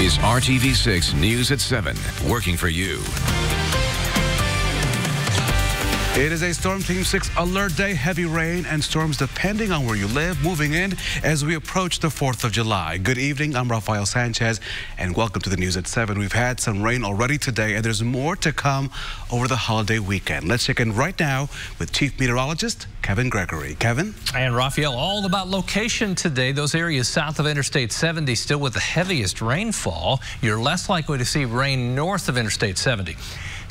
is RTV6 News at 7, working for you. It is a Storm Team 6 alert day. Heavy rain and storms depending on where you live moving in as we approach the 4th of July. Good evening. I'm Rafael Sanchez and welcome to the news at 7. We've had some rain already today and there's more to come over the holiday weekend. Let's check in right now with Chief Meteorologist Kevin Gregory. Kevin? And Rafael, all about location today. Those areas south of Interstate 70 still with the heaviest rainfall. You're less likely to see rain north of Interstate 70.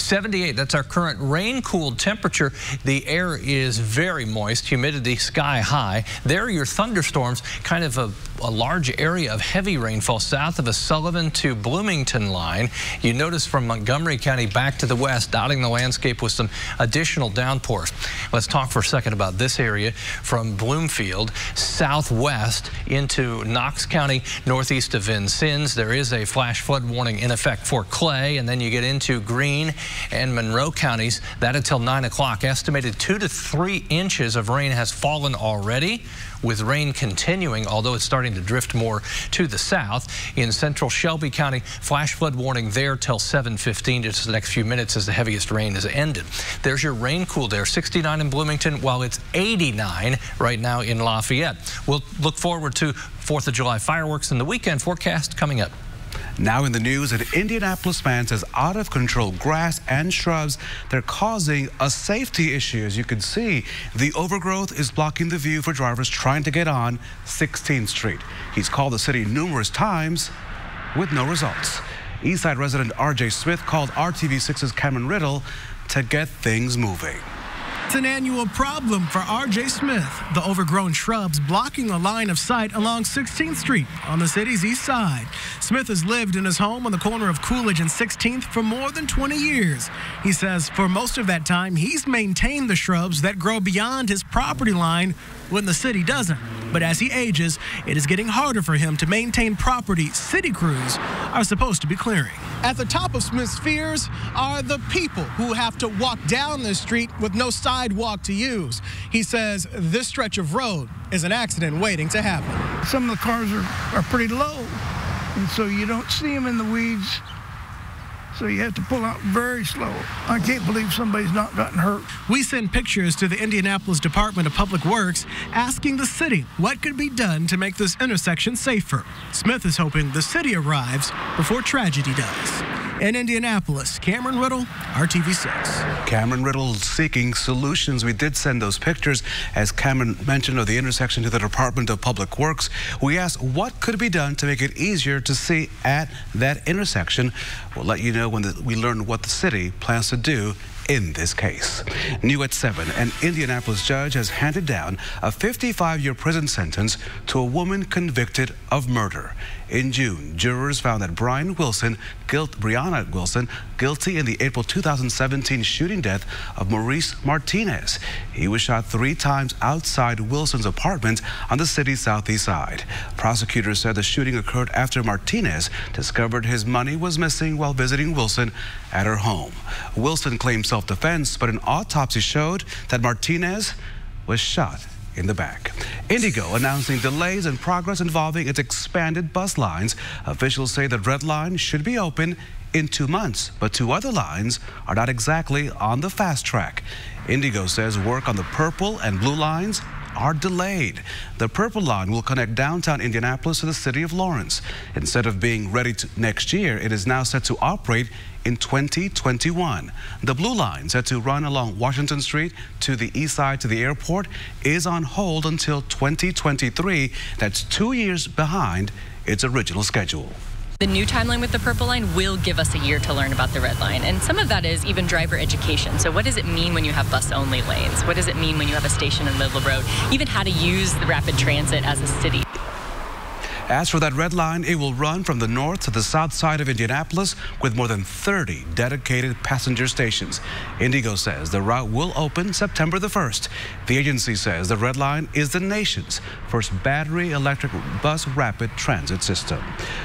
78, that's our current rain-cooled temperature. The air is very moist, humidity sky high. There are your thunderstorms, kind of a, a large area of heavy rainfall south of a Sullivan to Bloomington line. You notice from Montgomery County back to the west, dotting the landscape with some additional downpours. Let's talk for a second about this area from Bloomfield southwest into Knox County, northeast of Vincennes. There is a flash flood warning in effect for Clay, and then you get into Greene and Monroe counties. That until 9 o'clock. Estimated 2 to 3 inches of rain has fallen already with rain continuing, although it's starting to drift more to the south. In central Shelby County, flash flood warning there till 7.15, just the next few minutes as the heaviest rain is ended. There's your rain cool there, 69 in Bloomington, while it's 89 right now in Lafayette. We'll look forward to 4th of July fireworks and the weekend forecast coming up. Now in the news, an Indianapolis man says out of control grass and shrubs, they're causing a safety issue. As you can see, the overgrowth is blocking the view for drivers trying to get on 16th Street. He's called the city numerous times with no results. Eastside resident RJ Smith called RTV6's Cameron Riddle to get things moving. It's an annual problem for R.J. Smith, the overgrown shrubs blocking a line of sight along 16th Street on the city's east side. Smith has lived in his home on the corner of Coolidge and 16th for more than 20 years. He says for most of that time, he's maintained the shrubs that grow beyond his property line when the city doesn't. But as he ages, it is getting harder for him to maintain property city crews are supposed to be clearing. At the top of Smith's fears are the people who have to walk down this street with no sidewalk to use. He says this stretch of road is an accident waiting to happen. Some of the cars are, are pretty low, and so you don't see them in the weeds so you have to pull out very slow. I can't believe somebody's not gotten hurt. We send pictures to the Indianapolis Department of Public Works asking the city what could be done to make this intersection safer. Smith is hoping the city arrives before tragedy does. In Indianapolis, Cameron Riddle, RTV6. Cameron Riddle seeking solutions. We did send those pictures, as Cameron mentioned, of the intersection to the Department of Public Works. We asked what could be done to make it easier to see at that intersection. We'll let you know when the, we learn what the city plans to do in this case. New at 7, an Indianapolis judge has handed down a 55-year prison sentence to a woman convicted of murder. In June, jurors found that Brian Wilson, guilt, Brianna Wilson, guilty in the April 2017 shooting death of Maurice Martinez. He was shot three times outside Wilson's apartment on the city's southeast side. Prosecutors said the shooting occurred after Martinez discovered his money was missing while visiting Wilson at her home. Wilson claimed self-defense, but an autopsy showed that Martinez was shot in the back. IndyGo announcing delays in progress involving its expanded bus lines. Officials say the red line should be open in two months, but two other lines are not exactly on the fast track. IndyGo says work on the purple and blue lines are delayed. The Purple Line will connect downtown Indianapolis to the city of Lawrence. Instead of being ready next year, it is now set to operate in 2021. The Blue Line, set to run along Washington Street to the east side to the airport, is on hold until 2023. That's two years behind its original schedule. The new timeline with the Purple Line will give us a year to learn about the Red Line. And some of that is even driver education. So what does it mean when you have bus-only lanes? What does it mean when you have a station in the middle of the road? Even how to use the rapid transit as a city. As for that red line, it will run from the north to the south side of Indianapolis with more than 30 dedicated passenger stations. IndyGo says the route will open September the 1st. The agency says the red line is the nation's first battery electric bus rapid transit system.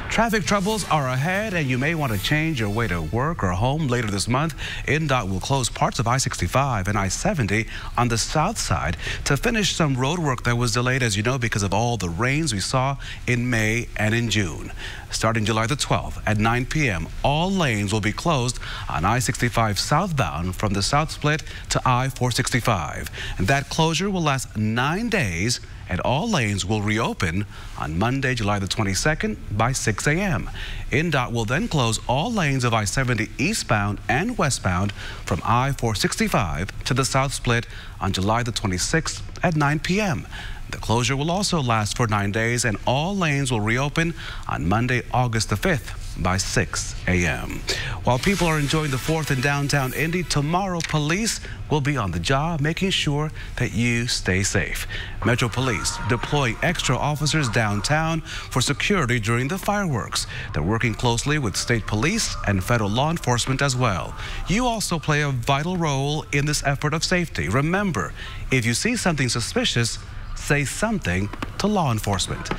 Traffic troubles are ahead and you may want to change your way to work or home later this month. INDOT will close parts of I-65 and I-70 on the south side to finish some road work that was delayed, as you know, because of all the rains we saw in May, and in June. Starting July the 12th at 9 p.m., all lanes will be closed on I-65 southbound from the south split to I-465. And that closure will last nine days and all lanes will reopen on Monday, July the 22nd by 6 a.m. INDOT will then close all lanes of I-70 eastbound and westbound from I-465 to the south split on July the 26th at 9 p.m. The closure will also last for nine days and all lanes will reopen on Monday, August the 5th by 6 a.m. While people are enjoying the 4th in downtown Indy, tomorrow police will be on the job making sure that you stay safe. Metro Police deploy extra officers downtown for security during the fireworks. They're working closely with state police and federal law enforcement as well. You also play a vital role in this effort of safety. Remember, if you see something suspicious, say something to law enforcement.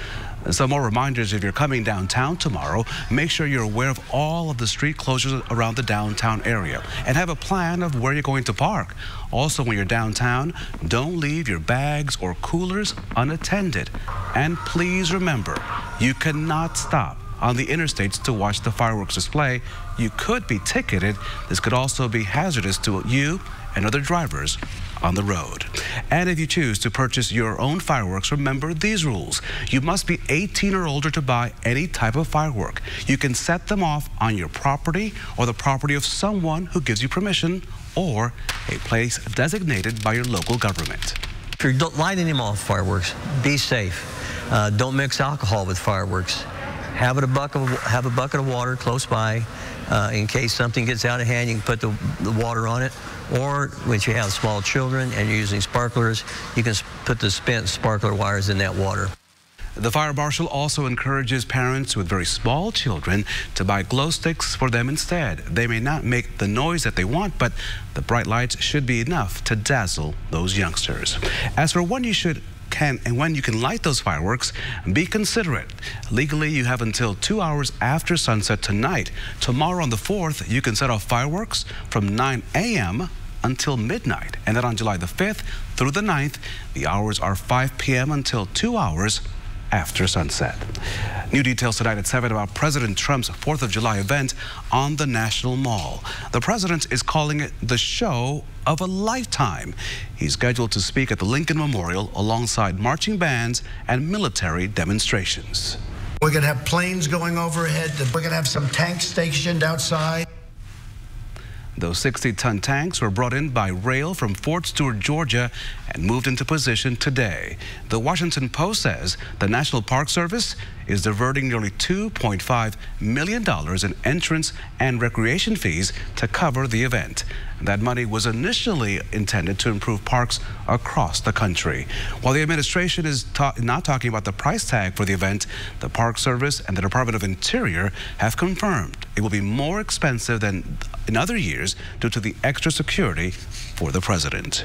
Some more reminders if you're coming downtown tomorrow, make sure you're aware of all of the street closures around the downtown area and have a plan of where you're going to park. Also, when you're downtown, don't leave your bags or coolers unattended. And please remember, you cannot stop on the interstates to watch the fireworks display. You could be ticketed. This could also be hazardous to you and other drivers on the road. And if you choose to purchase your own fireworks, remember these rules. You must be 18 or older to buy any type of firework. You can set them off on your property or the property of someone who gives you permission or a place designated by your local government. If you're lighting them off fireworks, be safe. Uh, don't mix alcohol with fireworks. Have a bucket of, have a bucket of water close by. Uh, in case something gets out of hand, you can put the, the water on it. Or when you have small children and you're using sparklers, you can put the spent sparkler wires in that water. The fire marshal also encourages parents with very small children to buy glow sticks for them instead. They may not make the noise that they want, but the bright lights should be enough to dazzle those youngsters. As for when you should can and when you can light those fireworks, be considerate. Legally, you have until two hours after sunset tonight. Tomorrow on the 4th, you can set off fireworks from 9 a.m. until midnight. And then on July the 5th through the 9th, the hours are 5 p.m. until two hours after sunset. New details tonight at 7 about President Trump's 4th of July event on the National Mall. The president is calling it the show of a lifetime. He's scheduled to speak at the Lincoln Memorial alongside marching bands and military demonstrations. We're going to have planes going overhead. We're going to have some tanks stationed outside. Those 60-ton tanks were brought in by rail from Fort Stewart, Georgia, and moved into position today. The Washington Post says the National Park Service is diverting nearly $2.5 million in entrance and recreation fees to cover the event. That money was initially intended to improve parks across the country. While the administration is ta not talking about the price tag for the event, the Park Service and the Department of Interior have confirmed it will be more expensive than in other years due to the extra security for the president.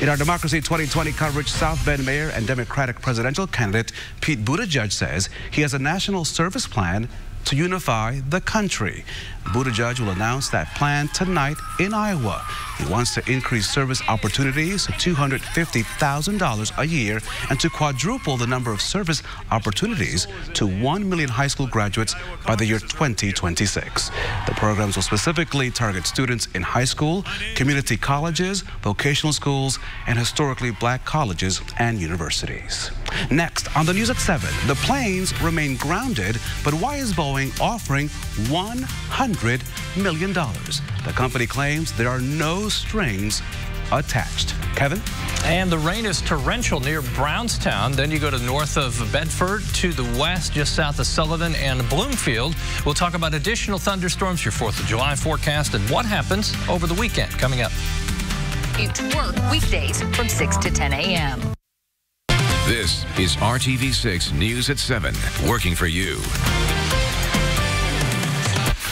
In our Democracy 2020 coverage, South Bend Mayor and Democratic presidential candidate Pete Buttigieg says he has a national service plan to unify the country. Buttigieg will announce that plan tonight in Iowa. He wants to increase service opportunities to $250,000 a year and to quadruple the number of service opportunities to 1 million high school graduates by the year 2026. The programs will specifically target students in high school, community colleges, vocational schools, and historically black colleges and universities. Next, on the news at 7, the planes remain grounded, but why is Boeing offering 100 million dollars? The company claims there are no strings attached. Kevin? And the rain is torrential near Brownstown. Then you go to north of Bedford to the west, just south of Sullivan and Bloomfield. We'll talk about additional thunderstorms, your 4th of July forecast, and what happens over the weekend coming up. It's work weekdays from 6 to 10 a.m. This is RTV6 News at 7, working for you.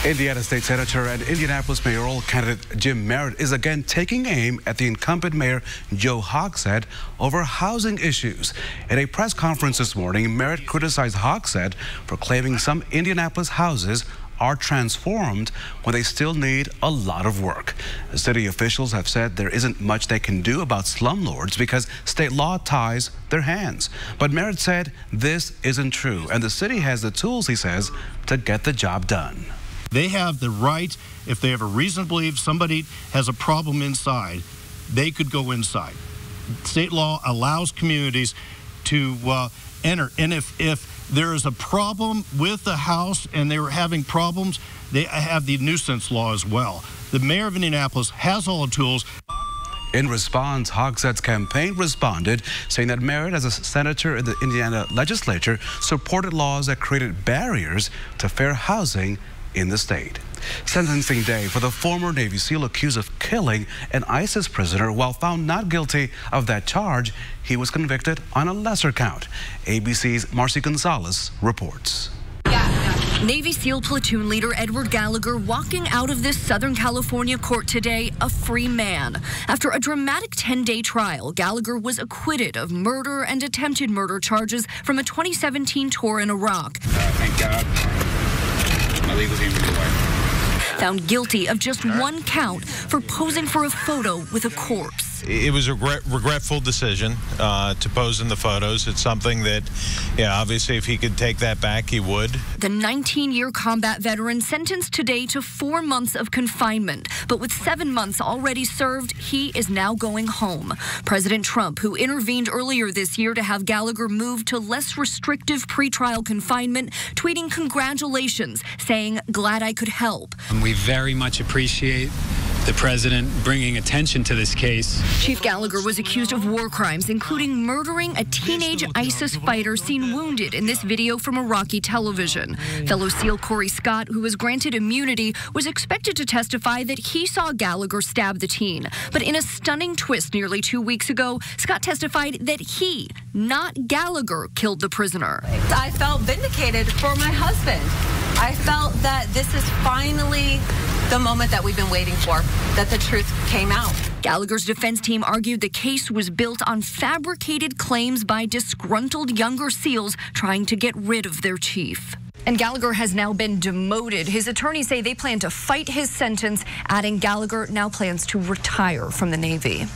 Indiana State Senator and Indianapolis mayoral candidate Jim Merritt is again taking aim at the incumbent mayor Joe Hogsett over housing issues. In a press conference this morning, Merritt criticized Hogsett for claiming some Indianapolis houses are transformed when they still need a lot of work. City officials have said there isn't much they can do about slumlords because state law ties their hands. But Merritt said this isn't true, and the city has the tools, he says, to get the job done. They have the right, if they have a reason to believe somebody has a problem inside, they could go inside. State law allows communities to uh, enter. And if, if there is a problem with the house and they were having problems, they have the nuisance law as well. The mayor of Indianapolis has all the tools. In response, Hogsett's campaign responded, saying that Merritt, as a senator in the Indiana legislature, supported laws that created barriers to fair housing in the state. Sentencing day for the former Navy SEAL accused of killing an ISIS prisoner while found not guilty of that charge. He was convicted on a lesser count. ABC's Marci Gonzalez reports. Navy SEAL platoon leader Edward Gallagher walking out of this Southern California court today a free man. After a dramatic 10 day trial, Gallagher was acquitted of murder and attempted murder charges from a 2017 tour in Iraq. Uh, thank God. My legal team found guilty of just one count for posing for a photo with a corpse. It was a regret, regretful decision uh, to pose in the photos. It's something that, yeah, obviously, if he could take that back, he would. The 19 year combat veteran sentenced today to four months of confinement, but with seven months already served, he is now going home. President Trump, who intervened earlier this year to have Gallagher moved to less restrictive pretrial confinement, tweeting congratulations, saying, Glad I could help. And we very much appreciate the president bringing attention to this case. Chief Gallagher was accused of war crimes, including murdering a teenage ISIS fighter seen wounded in this video from Iraqi television. Fellow SEAL Corey Scott, who was granted immunity, was expected to testify that he saw Gallagher stab the teen. But in a stunning twist nearly two weeks ago, Scott testified that he, not Gallagher, killed the prisoner. I felt vindicated for my husband. I felt that this is finally the moment that we've been waiting for, that the truth came out. Gallagher's defense team argued the case was built on fabricated claims by disgruntled younger SEALs trying to get rid of their chief. And Gallagher has now been demoted. His attorneys say they plan to fight his sentence, adding Gallagher now plans to retire from the Navy.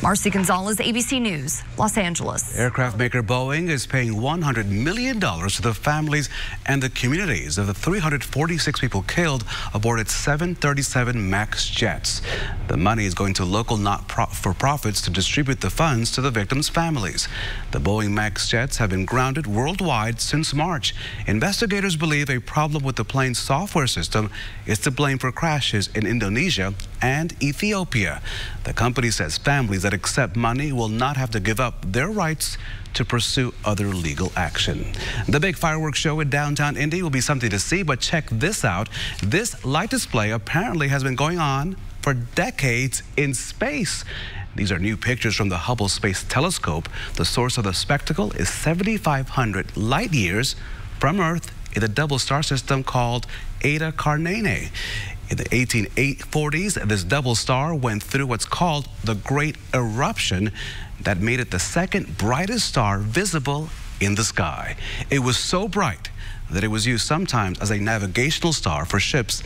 Marci Gonzalez, ABC News, Los Angeles. Aircraft maker Boeing is paying $100 million to the families and the communities of the 346 people killed aboard its 737 MAX jets. The money is going to local not-for-profits to distribute the funds to the victims' families. The Boeing MAX jets have been grounded worldwide since March. Investigators believe a problem with the plane's software system is to blame for crashes in Indonesia and Ethiopia. The company says families that accept money will not have to give up their rights to pursue other legal action. The big fireworks show in downtown Indy will be something to see, but check this out. This light display apparently has been going on for decades in space. These are new pictures from the Hubble Space Telescope. The source of the spectacle is 7,500 light years from Earth in the double star system called Eta Carinae. In the 1840s, this double star went through what's called the Great Eruption that made it the second brightest star visible in the sky. It was so bright that it was used sometimes as a navigational star for ships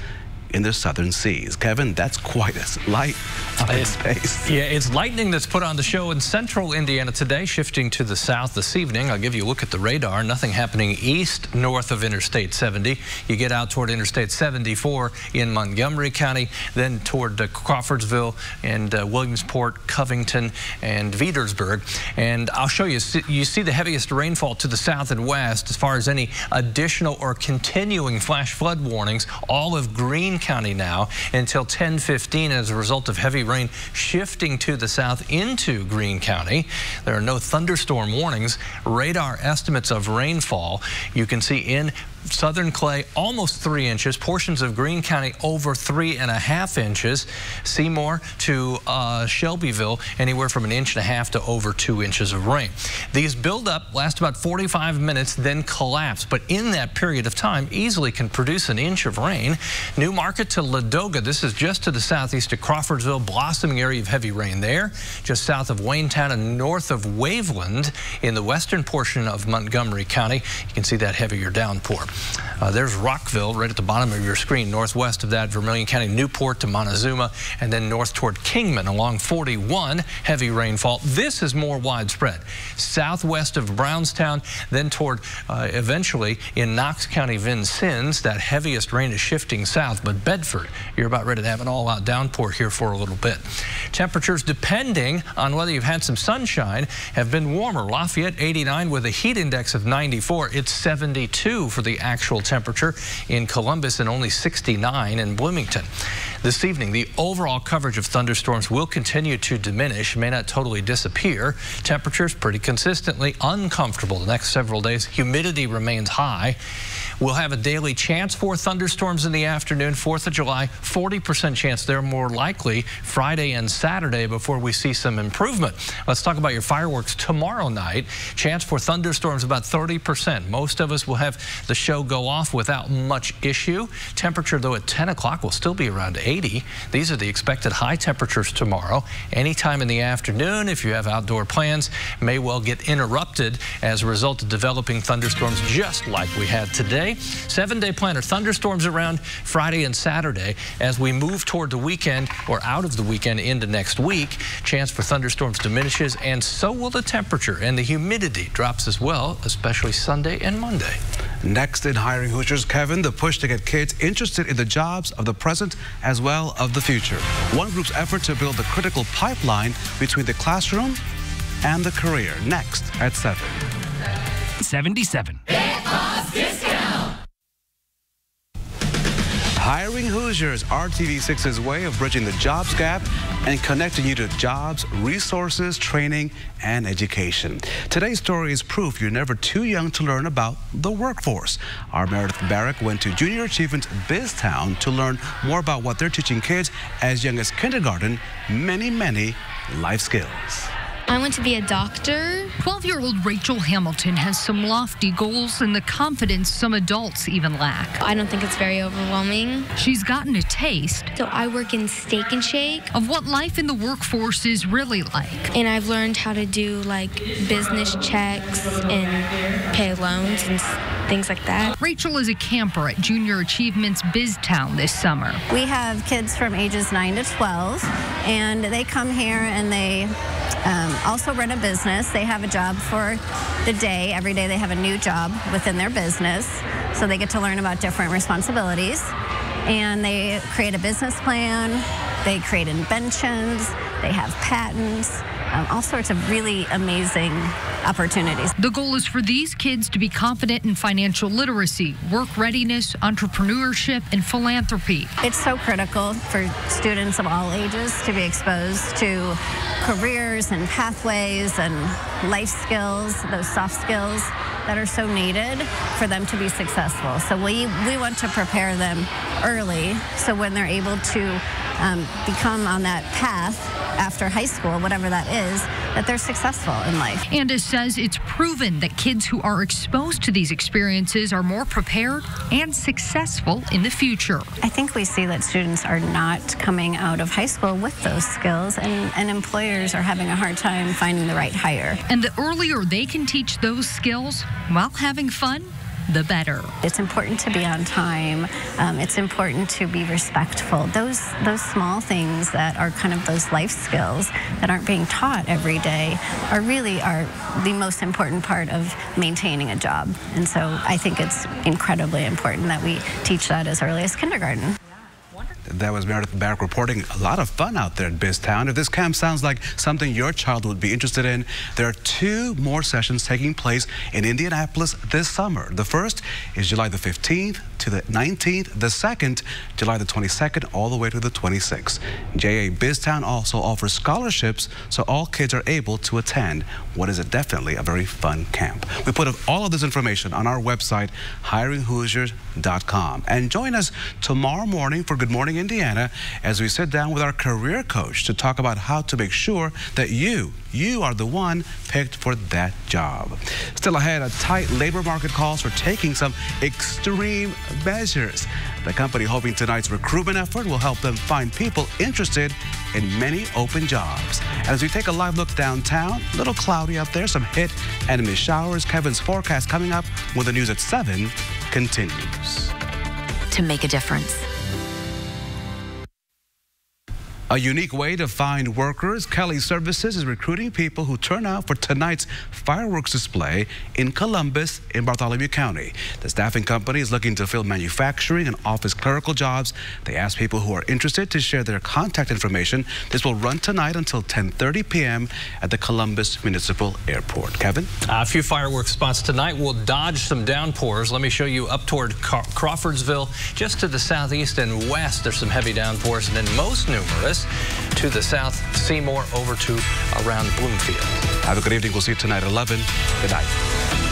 in the southern seas. Kevin, that's quite a light up in space. Yeah, it's lightning that's put on the show in central Indiana today, shifting to the south this evening. I'll give you a look at the radar. Nothing happening east, north of Interstate 70. You get out toward Interstate 74 in Montgomery County, then toward uh, Crawfordsville and uh, Williamsport, Covington, and Veedersburg. And I'll show you, you see the heaviest rainfall to the south and west as far as any additional or continuing flash flood warnings. All of County now until 1015 as a result of heavy rain shifting to the south into Greene County. There are no thunderstorm warnings. Radar estimates of rainfall you can see in Southern Clay almost three inches. Portions of Greene County over three and a half inches. Seymour to uh, Shelbyville anywhere from an inch and a half to over two inches of rain. These build up, last about 45 minutes, then collapse. But in that period of time, easily can produce an inch of rain. New Market to Ladoga. This is just to the southeast of Crawfordsville, blossoming area of heavy rain there. Just south of Waynetown and north of Waveland in the western portion of Montgomery County. You can see that heavier downpour. Uh, there's Rockville right at the bottom of your screen, northwest of that, Vermillion County, Newport to Montezuma, and then north toward Kingman along 41, heavy rainfall. This is more widespread. Southwest of Brownstown, then toward uh, eventually in Knox County, Vincennes, that heaviest rain is shifting south, but Bedford, you're about ready to have an all-out downpour here for a little bit. Temperatures, depending on whether you've had some sunshine, have been warmer. Lafayette 89 with a heat index of 94. It's 72 for the actual temperature in Columbus and only 69 in Bloomington. This evening, the overall coverage of thunderstorms will continue to diminish, may not totally disappear. Temperatures pretty consistently uncomfortable the next several days. Humidity remains high. We'll have a daily chance for thunderstorms in the afternoon, 4th of July, 40% chance they're more likely Friday and Saturday before we see some improvement. Let's talk about your fireworks tomorrow night. Chance for thunderstorms about 30%. Most of us will have the show go off without much issue. Temperature, though, at 10 o'clock will still be around 80. These are the expected high temperatures tomorrow. Anytime in the afternoon, if you have outdoor plans, may well get interrupted as a result of developing thunderstorms just like we had today. Seven-day planner thunderstorms around Friday and Saturday as we move toward the weekend or out of the weekend into next week. Chance for thunderstorms diminishes and so will the temperature and the humidity drops as well, especially Sunday and Monday. Next in Hiring Hoosiers, Kevin, the push to get kids interested in the jobs of the present as well of the future. One group's effort to build the critical pipeline between the classroom and the career. Next at 7. 77. Hiring Hoosiers, RTV6's way of bridging the jobs gap and connecting you to jobs, resources, training, and education. Today's story is proof you're never too young to learn about the workforce. Our Meredith Barrick went to Junior Achievement BizTown to learn more about what they're teaching kids as young as kindergarten, many, many life skills. I want to be a doctor. 12 year old Rachel Hamilton has some lofty goals and the confidence some adults even lack. I don't think it's very overwhelming. She's gotten a taste. So I work in Steak and Shake. Of what life in the workforce is really like. And I've learned how to do like business checks and pay loans and things like that. Rachel is a camper at Junior Achievements BizTown this summer. We have kids from ages 9 to 12, and they come here and they um, also run a business. They have a job for the day. Every day they have a new job within their business. So they get to learn about different responsibilities. And they create a business plan. They create inventions. They have patents. Um, all sorts of really amazing opportunities. The goal is for these kids to be confident in financial literacy, work readiness, entrepreneurship, and philanthropy. It's so critical for students of all ages to be exposed to careers and pathways and life skills, those soft skills that are so needed for them to be successful. So we, we want to prepare them early so when they're able to um, become on that path after high school, whatever that is, that they're successful in life. Andis says it's proven that kids who are exposed to these experiences are more prepared and successful in the future. I think we see that students are not coming out of high school with those skills, and, and employers are having a hard time finding the right hire. And the earlier they can teach those skills while having fun, the better. It's important to be on time. Um, it's important to be respectful. Those those small things that are kind of those life skills that aren't being taught every day are really are the most important part of maintaining a job. And so I think it's incredibly important that we teach that as early as kindergarten. That was Meredith Barrick reporting a lot of fun out there at BizTown. If this camp sounds like something your child would be interested in, there are two more sessions taking place in Indianapolis this summer. The first is July the 15th to the 19th. The second, July the 22nd, all the way to the 26th. JA BizTown also offers scholarships so all kids are able to attend what is a definitely a very fun camp. We put all of this information on our website, hiringhoosiers.com. And join us tomorrow morning for Good Morning Indiana as we sit down with our career coach to talk about how to make sure that you, you are the one picked for that job. Still ahead, a tight labor market calls for taking some extreme measures. The company hoping tonight's recruitment effort will help them find people interested in many open jobs. And as we take a live look downtown, a little cloudy out there, some hit and miss showers. Kevin's forecast coming up when the news at 7 continues. To make a difference. A unique way to find workers, Kelly Services is recruiting people who turn out for tonight's fireworks display in Columbus in Bartholomew County. The staffing company is looking to fill manufacturing and office clerical jobs. They ask people who are interested to share their contact information. This will run tonight until 10:30 p.m. at the Columbus Municipal Airport. Kevin? A few fireworks spots tonight will dodge some downpours. Let me show you up toward Crawfordsville, just to the southeast and west. There's some heavy downpours, and then most numerous to the south, Seymour over to around Bloomfield. Have a good evening. We'll see you tonight at 11. Good night.